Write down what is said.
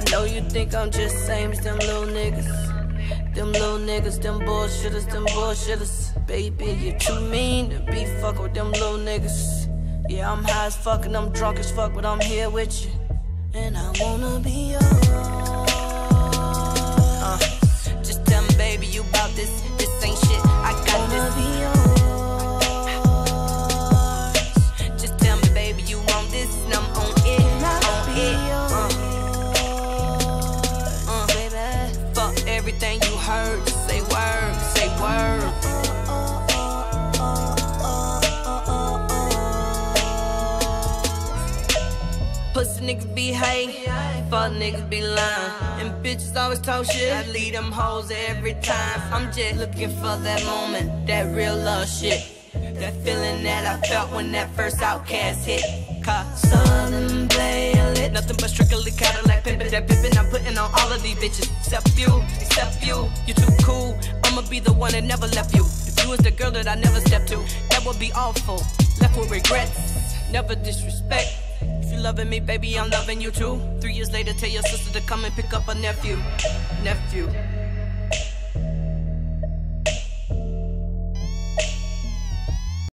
think I'm just same as them little niggas. Them little niggas, them bullshitters, them bullshitters. Baby, you too mean to be fuck with them little niggas. Yeah, I'm high as fuck and I'm drunk as fuck, but I'm here with you. And I wanna be yours. Everything you heard. Say word. Say word. Pussy niggas be hate, fuck niggas be lying. And bitches always talk shit, I lead them hoes every time. I'm just looking for that moment, that real love shit. That feeling that I felt when that first OutKast hit. Cause Southern lit, nothing but strictly these bitches. Except you, except you, you too cool. I'ma be the one that never left you. If you was the girl that I never stepped to, that would be awful. Left with regrets, never disrespect. If you loving me, baby, I'm loving you too. Three years later, tell your sister to come and pick up a nephew. Nephew.